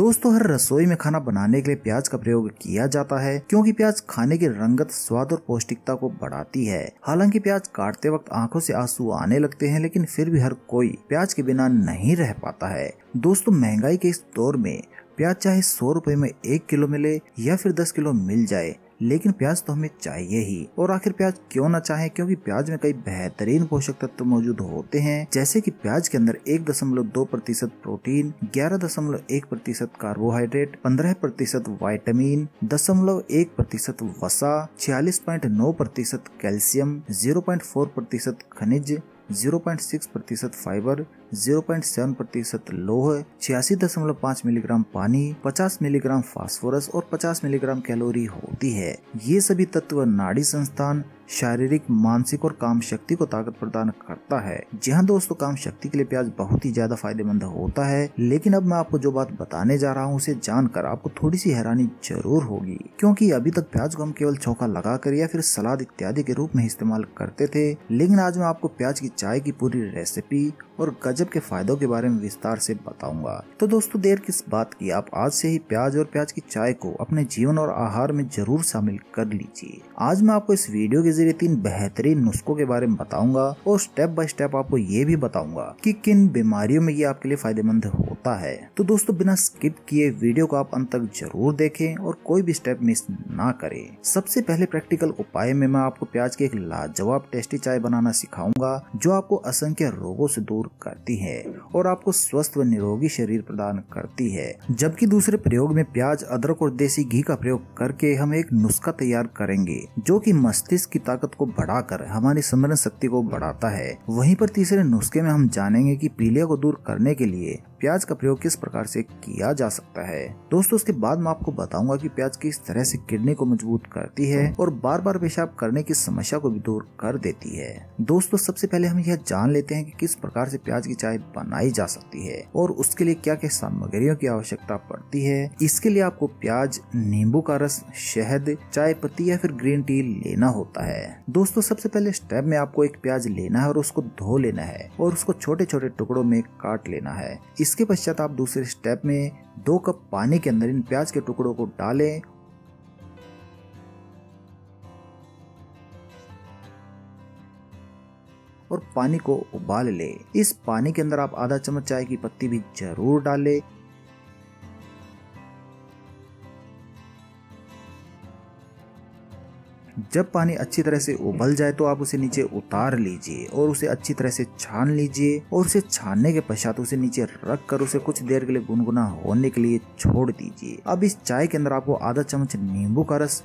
दोस्तों, हर रसोई में खाना बनाने के लिए प्याज का प्रयोग किया जाता है, क्योंकि प्याज खाने की रंगत, स्वाद और पौष्टिकता को बढ़ाती है। हालाँकि प्याज काटते वक्त आँखों से आँसू आने लगते हैं, लेकिन फिर भी हर कोई प्याज के बिना नहीं रह पाता है। दोस्तों, महँगाई के इस दौर में प्याज चाहे सौ रुपए में एक किलो मिले या फिर दस किलो मिल जाए लेकिन प्याज तो हमें चाहिए ही। और आखिर प्याज क्यों ना चाहे? क्योंकि प्याज में कई बेहतरीन पोषक तत्व मौजूद होते हैं, जैसे कि प्याज के अंदर एक दशमलव दो प्रतिशत प्रोटीन, ग्यारह दशमलव एक प्रतिशत कार्बोहाइड्रेट, पंद्रह प्रतिशत वाइटामिन, दशमलव एक प्रतिशत वसा, छियालीस पॉइंट नौ प्रतिशत कैल्शियम, ज़ीरो पॉइंट फोर प्रतिशत खनिज 0.6 प्रतिशत फाइबर 0.7 प्रतिशत लोह, छियासी दशमलव पाँच मिलीग्राम पानी 50 मिलीग्राम फास्फोरस और 50 मिलीग्राम कैलोरी होती है। ये सभी तत्व नाड़ी संस्थान शारीरिक, मानसिक और काम शक्ति को ताकत प्रदान करता है। जी हाँ दोस्तों, काम शक्ति के लिए प्याज बहुत ही ज़्यादा फ़ायदेमंद होता है, लेकिन अब मैं आपको जो बात बताने जा रहा हूँ, उसे जानकर आपको थोड़ी सी हैरानी ज़रूर होगी। क्योंकि अभी तक प्याज को हम केवल चौका लगाकर या फिर सलाद इत्यादि के रूप में इस्तेमाल करते थे, लेकिन आज मैं आपको प्याज की चाय की पूरी रेसिपी और गजब के फायदों के बारे में विस्तार से बताऊँगा। तो दोस्तों, देर किस बात की, आप आज से ही प्याज और प्याज की चाय को अपने जीवन और आहार में ज़रूर शामिल कर लीजिए। आज मैं आपको इस वीडियो के ज़रिए तीन बेहतरीन नुस्खों के बारे में बताऊँगा और स्टेप बाय स्टेप आपको ये भी बताऊँगा कि किन बीमारियों में ये आपके लिए फ़ायदेमंद होता है। तो दोस्तों, बिना स्किप किए वीडियो को आप अंत तक ज़रूर देखें और कोई भी स्टेप मिस ना करें। सबसे पहले प्रैक्टिकल उपाय में मैं आपको प्याज की एक लाजवाब टेस्टी चाय बनाना सिखाऊँगा, जो आपको असंख्य रोगों से दूर करती है और आपको स्वस्थ व निरोगी शरीर प्रदान करती है। जबकि दूसरे प्रयोग में प्याज, अदरक और देसी घी का प्रयोग करके हम एक नुस्खा तैयार करेंगे, जो कि मस्तिष्क की ताकत को बढ़ाकर, हमारी स्मरण शक्ति को बढ़ाता है। वहीं पर तीसरे नुस्खे में हम जानेंगे कि पीलिया को दूर करने के लिए प्याज का प्रयोग किस प्रकार से किया जा सकता है? दोस्तों उसके बाद मैं आपको बताऊँगा कि प्याज किस तरह से किडनी को मज़बूत करती है और बार बार पेशाब करने की समस्या को भी दूर कर देती है। दोस्तों, सबसे पहले हम यह जान लेते हैं कि किस प्रकार से प्याज की चाय बनाई जा सकती है और उसके लिए क्या क्या सामग्रियों की आवश्यकता पड़ती है। इसके लिए आपको प्याज, नींबू का रस, शहद, चाय पत्ती या फिर ग्रीन टी लेना होता है। दोस्तों, सबसे पहले स्टेप में आपको एक प्याज लेना है और उसको धो लेना है और उसको छोटे छोटे टुकड़ों में काट लेना है। इसके पश्चात आप दूसरे स्टेप में दो कप पानी के अंदर इन प्याज के टुकड़ों को डालें। और पानी को उबाल ले। इस पानी के अंदर आप आधा चम्मच चाय की पत्ती भी ज़रूर डालें। जब पानी अच्छी तरह से उबल जाए तो आप उसे नीचे उतार लीजिए और उसे अच्छी तरह से छान लीजिए और उसे छानने के पश्चात उसे नीचे रख कर उसे कुछ देर के लिए गुनगुना होने के लिए छोड़ दीजिए। अब इस चाय के अंदर आपको आधा चम्मच नींबू का रस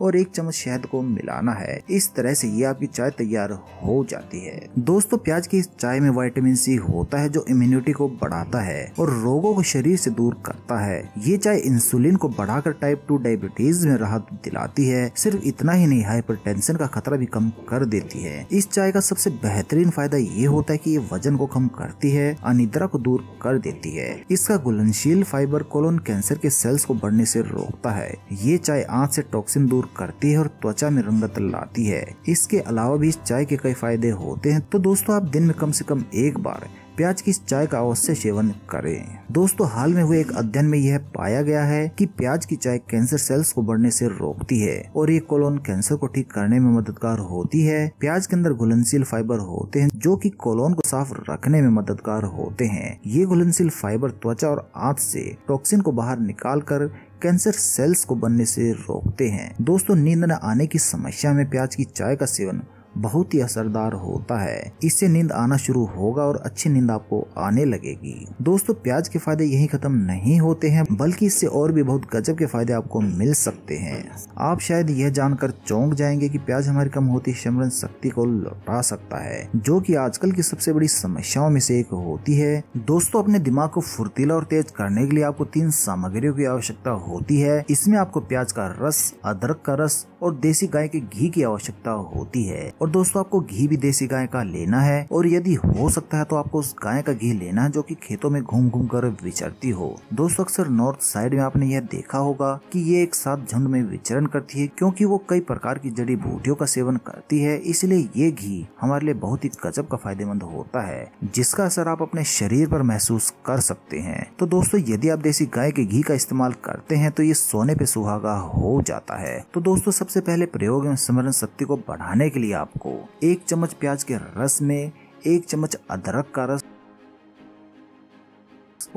और एक चम्मच शहद को मिलाना है। इस तरह से ये आपकी चाय तैयार हो जाती है। दोस्तों, प्याज की इस चाय में विटामिन सी होता है जो इम्यूनिटी को बढ़ाता है और रोगों को शरीर से दूर करता है। ये चाय इंसुलिन को बढ़ाकर टाइप टू डायबिटीज़ में राहत दिलाती है। सिर्फ़ इतना ही नहीं हाइपर का खतरा भी कम कर देती है। इस चाय का सबसे बेहतरीन फ़ायदा ये होता है की ये वज़न को कम करती है, अनिद्रा को दूर कर देती है। इसका घुलनशील फाइबर कोलोन कैंसर के सेल्स को बढ़ने से रोकता है। ये चाय आँख से टॉक्सिन दूर करती है और त्वचा में रंगत लाती है। इसके अलावा भी इस चाय के कई फ़ायदे होते हैं। तो दोस्तों, आप दिन में कम से कम एक बार प्याज की चाय का अवश्य सेवन करें। दोस्तों, हाल में हुए एक अध्ययन में यह पाया गया है कि प्याज की चाय कैंसर सेल्स को बढ़ने से रोकती है और ये कोलोन कैंसर को ठीक करने में मददगार होती है। प्याज के अंदर घुलनशील फाइबर होते हैं, जो कि कोलोन को साफ़ रखने में मददगार होते हैं। ये घुलनशील फाइबर त्वचा और आंत से टॉक्सिन को बाहर निकाल कर कैंसर सेल्स को बनने से रोकते हैं। दोस्तों, नींद न आने की समस्या में प्याज की चाय का सेवन बहुत ही असरदार होता है। इससे नींद आना शुरू होगा और अच्छी नींद आपको आने लगेगी। दोस्तों, प्याज के फ़ायदे यही खत्म नहीं होते हैं, बल्कि इससे और भी बहुत गजब के फ़ायदे आपको मिल सकते हैं। आप शायद यह जानकर चौंक जाएँगे कि प्याज हमारी कम होती स्मरण शक्ति को लौटा सकता है, जो कि आजकल की सबसे बड़ी समस्याओं में से एक होती है। दोस्तों, अपने दिमाग को फुर्तीला और तेज करने के लिए आपको तीन सामग्रियों की आवश्यकता होती है। इसमें आपको प्याज का रस, अदरक का रस और देसी गाय के घी की आवश्यकता होती है। और दोस्तों, आपको घी भी देसी गाय का लेना है, और यदि हो सकता है तो आपको उस गाय का घी लेना है जो कि खेतों में घूम घूम कर विचरती हो। दोस्तों, अक्सर नॉर्थ साइड में आपने यह देखा होगा कि ये एक साथ झुंड में विचरण करती है, क्योंकि वो कई प्रकार की जड़ी बूटियों का सेवन करती है, इसलिए ये घी हमारे लिए बहुत ही गजब का फ़ायदेमंद होता है, जिसका असर आप अपने शरीर पर महसूस कर सकते हैं। तो दोस्तों, यदि आप देसी गाय के घी का इस्तेमाल करते हैं तो ये सोने पे सुहागा हो जाता है। तो दोस्तों, सबसे पहले प्रयोग में स्मरण शक्ति को बढ़ाने के लिए आपको एक चम्मच प्याज के रस में एक चम्मच अदरक का रस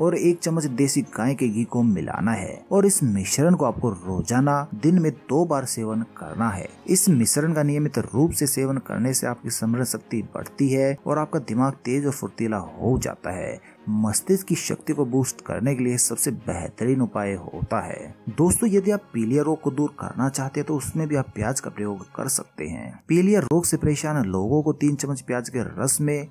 और एक चम्मच देसी गाय के घी को मिलाना है और इस मिश्रण को आपको रोज़ाना दिन में दो बार सेवन करना है। इस मिश्रण का नियमित रूप से सेवन करने से आपकी स्मरण शक्ति बढ़ती है और आपका दिमाग तेज और फुर्तीला हो जाता है। मस्तिष्क की शक्ति को बूस्ट करने के लिए सबसे बेहतरीन उपाय होता है। दोस्तों, यदि आप पीलिया रोग को दूर करना चाहते हैं तो उसमें भी आप प्याज का प्रयोग कर सकते हैं। पीलिया रोग से परेशान लोगों को तीन चम्मच प्याज के रस में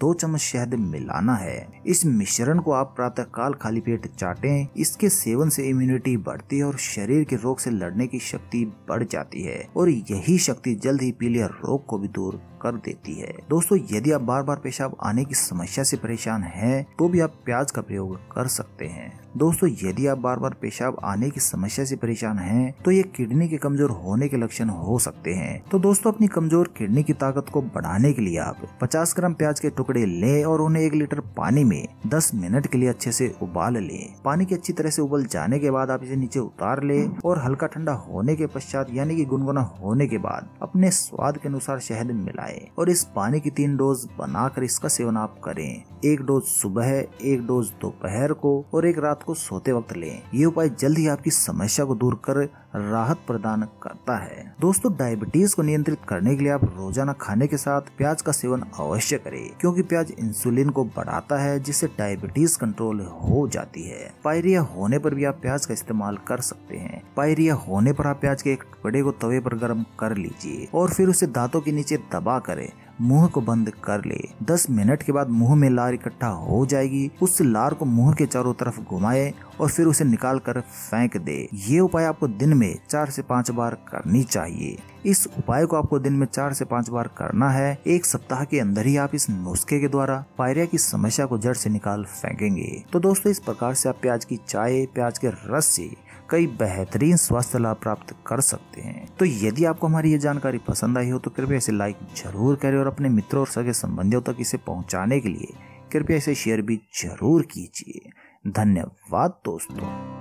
दो चम्मच शहद मिलाना है। इस मिश्रण को आप प्रातः काल खाली पेट चाटें, इसके सेवन से इम्यूनिटी बढ़ती है और शरीर के रोग से लड़ने की शक्ति बढ़ जाती है। और यही शक्ति जल्द ही पीलिया रोग को भी दूर कर देती है। दोस्तों, यदि आप बार बार पेशाब आने की समस्या से परेशान हैं तो भी आप प्याज का प्रयोग कर सकते हैं। दोस्तों, यदि आप बार बार पेशाब आने की समस्या से परेशान हैं तो ये किडनी के कमज़ोर होने के लक्षण हो सकते हैं। तो दोस्तों, अपनी कमज़ोर किडनी की ताकत को बढ़ाने के लिए आप 50 ग्राम प्याज के टुकड़े लें और उन्हें एक लीटर पानी में 10 मिनट के लिए अच्छे से उबाल लें। पानी की अच्छी तरह से उबल जाने के बाद आप इसे नीचे उतार ले और हल्का ठंडा होने के पश्चात, यानी कि गुनगुना होने के बाद, अपने स्वाद के अनुसार शहद मिलाएँ। और इस पानी की तीन डोज बनाकर इसका सेवन आप करें। एक डोज सुबह, एक डोज दोपहर को और एक रात को सोते वक्त लें। ये उपाय जल्द ही आपकी समस्या को दूर कर राहत प्रदान करता है। दोस्तों डायबिटीज़ को नियंत्रित करने के लिए आप रोज़ाना खाने के साथ प्याज का सेवन अवश्य करें, क्योंकि प्याज इंसुलिन को बढ़ाता है, जिससे डायबिटीज़ कंट्रोल हो जाती है। पायरिया होने पर भी आप प्याज का इस्तेमाल कर सकते हैं। पायरिया होने पर आप प्याज के एक टुकड़े को तवे पर गर्म कर लीजिए और फिर उसे दांतों के नीचे दबा करें मुँह को बंद कर ले। 10 मिनट के बाद मुँह में लार इकट्ठा हो जाएगी। उस लार को मुँह के चारों तरफ़ घुमाए और फिर उसे निकाल कर फेंक दे। ये उपाय आपको दिन में चार से पाँच बार करनी चाहिए। इस उपाय को आपको दिन में चार से पाँच बार करना है। एक सप्ताह के अंदर ही आप इस नुस्खे के द्वारा पायरिया की समस्या को जड़ से निकाल फेंकेंगे। तो दोस्तों, इस प्रकार से आप प्याज की चाय, प्याज के रस से कई बेहतरीन स्वास्थ्य लाभ प्राप्त कर सकते हैं। तो यदि आपको हमारी ये जानकारी पसंद आई हो तो कृपया इसे लाइक ज़रूर करें और अपने मित्रों और सगे संबंधियों तक इसे पहुँचाने के लिए कृपया इसे शेयर भी ज़रूर कीजिए। धन्यवाद दोस्तों।